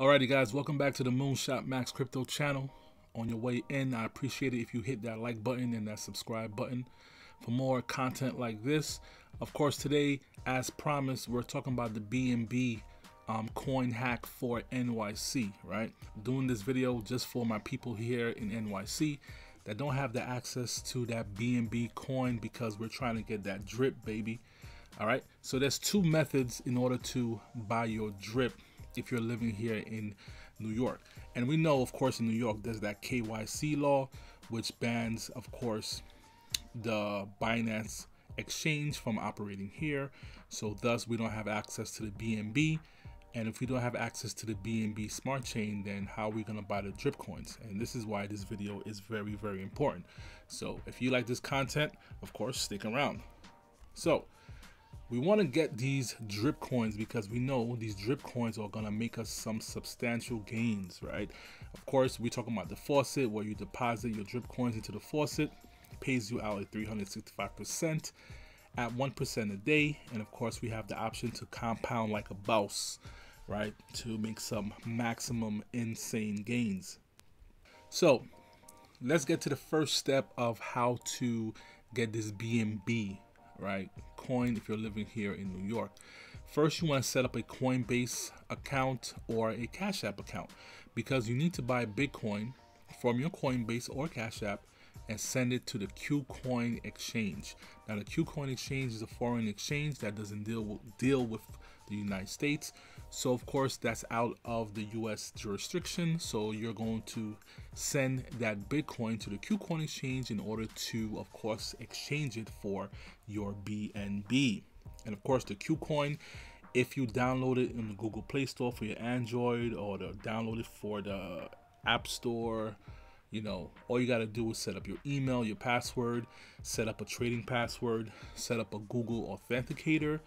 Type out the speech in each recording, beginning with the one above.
Alrighty guys, welcome back to the Moonshot Max Crypto channel. On your way in, I appreciate it if you hit that like button and that subscribe button for more content like this. Of course, today, as promised, we're talking about the BNB um, coin hack for NYC, right? doing this video just for my people here in NYC that don't have the access to that BNB coin because we're trying to get that drip, baby. All right, so there's two methods in order to buy your drip if you're living here in New York. And we know, of course, in New York, there's that KYC law, which bans, of course, the Binance exchange from operating here. So thus, we don't have access to the BNB. And if we don't have access to the BNB smart chain, then how are we to buy the drip coins? And this is why this video is very, very important. So if you like this content, of course, stick around. So we want to get these drip coins because we know these drip coins are going to make us some substantial gains, right? Of course, we're talking about the faucet where you deposit your drip coins into the faucet, pays you out at 365% at 1% a day. And of course, we have the option to compound like a boss, right? To make some maximum insane gains. So let's get to the first step of how to get this BNB right? Coin if you're living here in New York. First, you want to set up a Coinbase account or a Cash App account because you need to buy Bitcoin from your Coinbase or Cash App and send it to the KuCoin exchange. Now, the KuCoin exchange is a foreign exchange that doesn't deal with, deal with the United States. So, of course, that's out of the US jurisdiction. So, you're going to send that Bitcoin to the KuCoin exchange in order to, of course, exchange it for your BNB. And of course, the KuCoin if you download it in the Google Play Store for your Android or the download it for the App Store you know, all you got to do is set up your email, your password, set up a trading password, set up a Google Authenticator,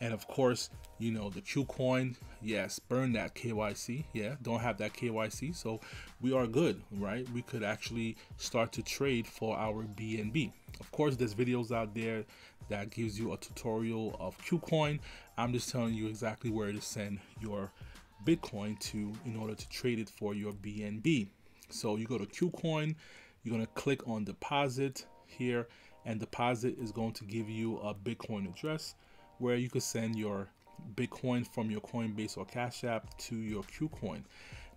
and of course, you know, the KuCoin, yes, burn that KYC. Yeah, don't have that KYC. So we are good, right? We could actually start to trade for our BNB. Of course, there's videos out there that gives you a tutorial of KuCoin. I'm just telling you exactly where to send your Bitcoin to in order to trade it for your BNB. So you go to KuCoin, you're going to click on deposit here, and deposit is going to give you a Bitcoin address where you could send your Bitcoin from your Coinbase or Cash App to your KuCoin.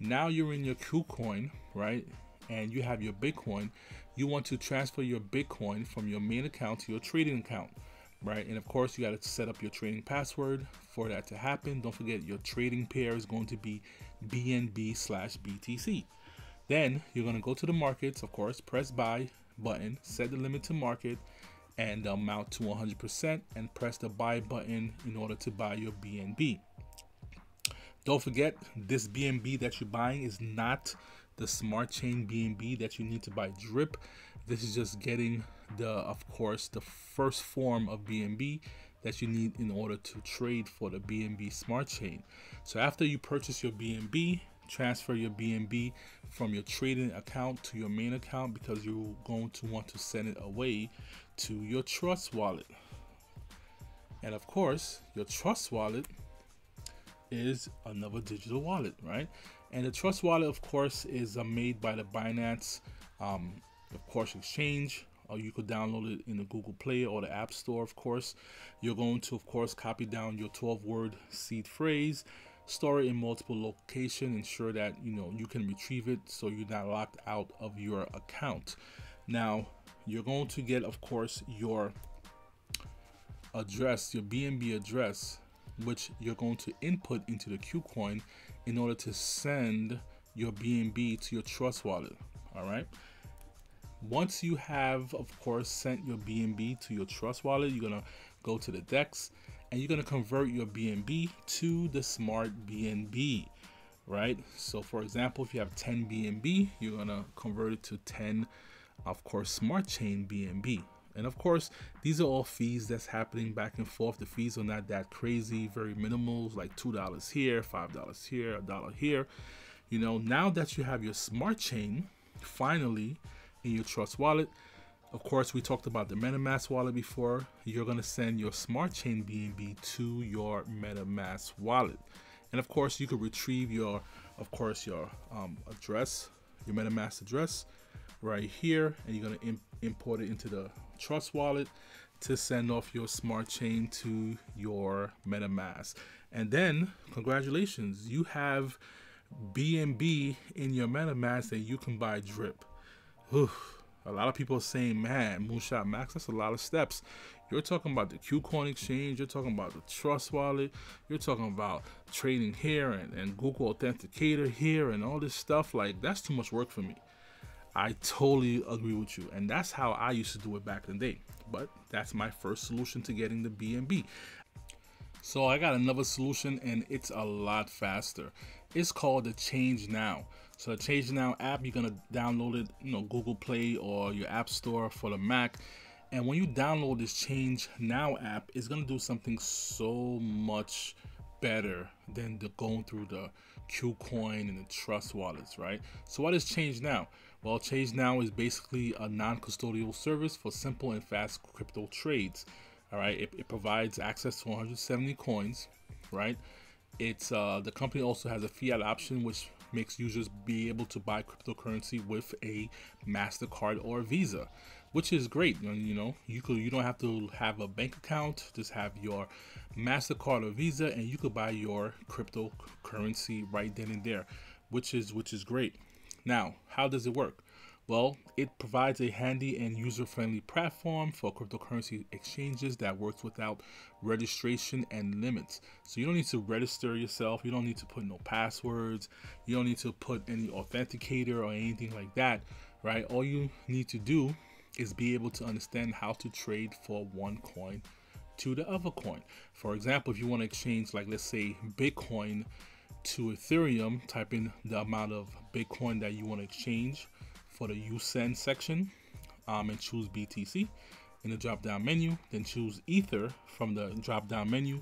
Now you're in your KuCoin, right? And you have your Bitcoin. You want to transfer your Bitcoin from your main account to your trading account, right? And of course, you got to set up your trading password for that to happen. Don't forget your trading pair is going to be BNB slash BTC. Then you're going to go to the markets, of course, press buy button, set the limit to market and the amount to 100% and press the buy button in order to buy your BNB. Don't forget, this BNB that you're buying is not the smart chain BNB that you need to buy drip. This is just getting the, of course, the first form of BNB that you need in order to trade for the BNB smart chain. So after you purchase your BNB, transfer your BNB from your trading account to your main account because you're going to want to send it away to your trust wallet. And of course, your trust wallet is another digital wallet, right? And the trust wallet, of course, is uh, made by the Binance, um, of course, exchange. Or you could download it in the Google Play or the App Store, of course. You're going to, of course, copy down your 12 word seed phrase store it in multiple locations ensure that you know you can retrieve it so you're not locked out of your account now you're going to get of course your address your bnb address which you're going to input into the KuCoin in order to send your BNB to your trust wallet. All right. Once you have, of course, sent your BNB to your trust wallet, you're going to go to the DEX and you're going to convert your BNB to the smart BNB, right? So for example, if you have 10 BNB, you're going to convert it to 10, of course, smart chain BNB. And of course, these are all fees that's happening back and forth. The fees are not that crazy, very minimal, like $2 here, $5 here, a dollar here. You know, now that you have your smart chain, finally, in your trust wallet, of course, we talked about the MetaMask wallet before. You're going to send your Smart Chain BNB to your MetaMask wallet. And of course, you could retrieve your of course, your um, address, your MetaMask address right here, and you're gonna Im import it into the Trust wallet to send off your smart chain to your MetaMask. And then, congratulations, you have BNB in your MetaMask that you can buy drip. Oof. A lot of people are saying, man, Moonshot Max, that's a lot of steps. You're talking about the KuCoin exchange, you're talking about the Trust wallet, you're talking about trading here and, and Google Authenticator here and all this stuff. Like, that's too much work for me. I totally agree with you. And that's how I used to do it back in the day. But that's my first solution to getting the BNB. So I got another solution and it's a lot faster. It's called the Change Now. So the Change Now app, you're gonna download it, you know, Google Play or your App Store for the Mac. And when you download this Change Now app, it's gonna do something so much better than the going through the KuCoin and the Trust wallets, right? So what is Change Now? Well, Change Now is basically a non-custodial service for simple and fast crypto trades. All right, it, it provides access to 170 coins, right? It's uh, the company also has a fiat option, which makes users be able to buy cryptocurrency with a Mastercard or Visa, which is great. You know, you could you don't have to have a bank account, just have your Mastercard or Visa, and you could buy your cryptocurrency right then and there, which is which is great. Now, how does it work? Well, it provides a handy and user-friendly platform for cryptocurrency exchanges that works without registration and limits. So you don't need to register yourself. You don't need to put no passwords. You don't need to put any authenticator or anything like that, right? All you need to do is be able to understand how to trade for one coin to the other coin. For example, if you want to exchange, like let's say Bitcoin to Ethereum, type in the amount of Bitcoin that you want to exchange for the USEN section um, and choose BTC in the drop down menu. Then choose Ether from the drop down menu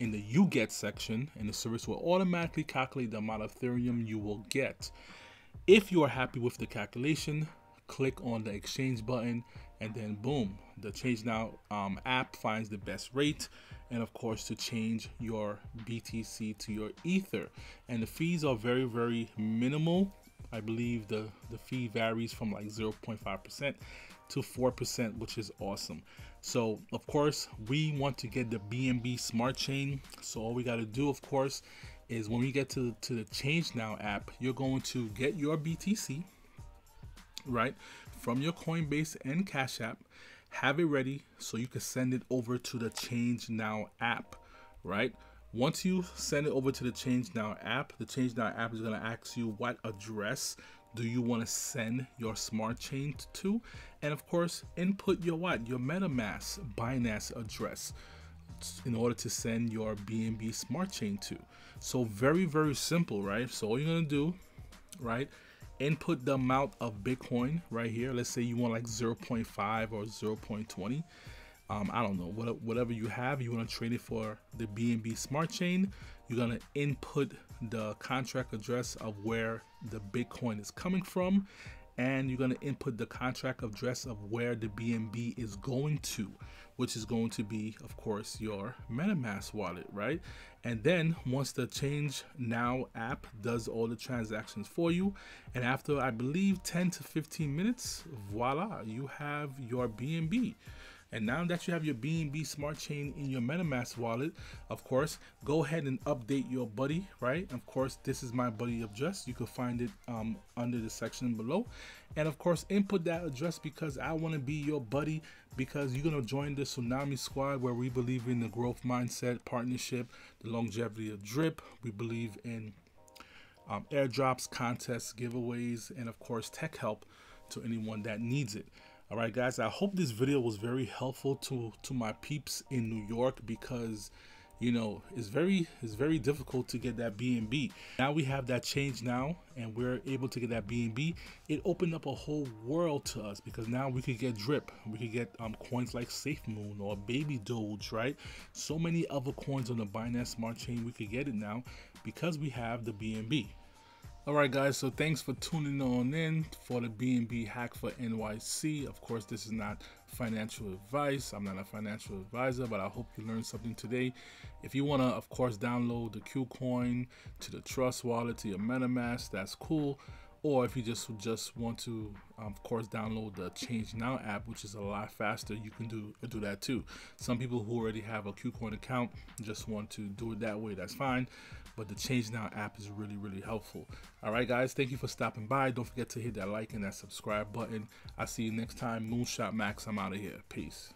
in the you get section and the service will automatically calculate the amount of Ethereum you will get. If you are happy with the calculation, click on the exchange button and then boom, the Change Now um, app finds the best rate and of course to change your BTC to your Ether. And the fees are very, very minimal I believe the, the fee varies from like 0.5% to 4%, which is awesome. So, of course, we want to get the BNB Smart Chain. So, all we got to do, of course, is when we get to, to the Change Now app, you're going to get your BTC, right, from your Coinbase and Cash App, have it ready so you can send it over to the Change Now app, right? Once you send it over to the Change Now app, the Change Now app is to ask you what address do you want to send your smart chain to, and of course, input your what your MetaMask Binance address in order to send your BNB smart chain to. So very very simple, right? So all you're gonna do, right? Input the amount of Bitcoin right here. Let's say you want like 0.5 or 0.20 um, I don't know, whatever you have, you want to trade it for the BNB Smart Chain. You're going to input the contract address of where the Bitcoin is coming from, and you're going to input the contract address of where the BNB is going to, which is going to be, of course, your MetaMask wallet, right? And then once the Change Now app does all the transactions for you, and after I believe 10 to 15 minutes, voila, you have your BNB. And now that you have your BNB Smart Chain in your MetaMask wallet, of course, go ahead and update your buddy, right? Of course, this is my buddy address. You can find it um, under the section below. And of course, input that address because I want to be your buddy because you're going to join the Tsunami Squad where we believe in the growth mindset, partnership, the longevity of drip. We believe in um, airdrops, contests, giveaways, and of course, tech help to anyone that needs it all right guys i hope this video was very helpful to to my peeps in new york because you know it's very it's very difficult to get that bnb now we have that change now and we're able to get that bnb it opened up a whole world to us because now we could get drip. We could get um coins like safe moon or baby doge right? So many other coins on the binance smart chain we could get it now because we have the bnb Alright guys, so thanks for tuning on in for the BNB hack for NYC. Of course, this is not financial advice. I'm not a financial advisor, but I hope you learned something today. If you want to, of course, download the KuCoin to the Trust wallet to your MetaMask, that's cool. Or if you just just want to, um, of course, download the Change Now app, which is a lot faster, you can do do that too. Some people who already have a KuCoin account just want to do it that way. That's fine. But the Change Now app is really really helpful. All right, guys, thank you for stopping by. Don't forget to hit that like and that subscribe button. I'll see you next time. Moonshot Max, I'm out of here. Peace.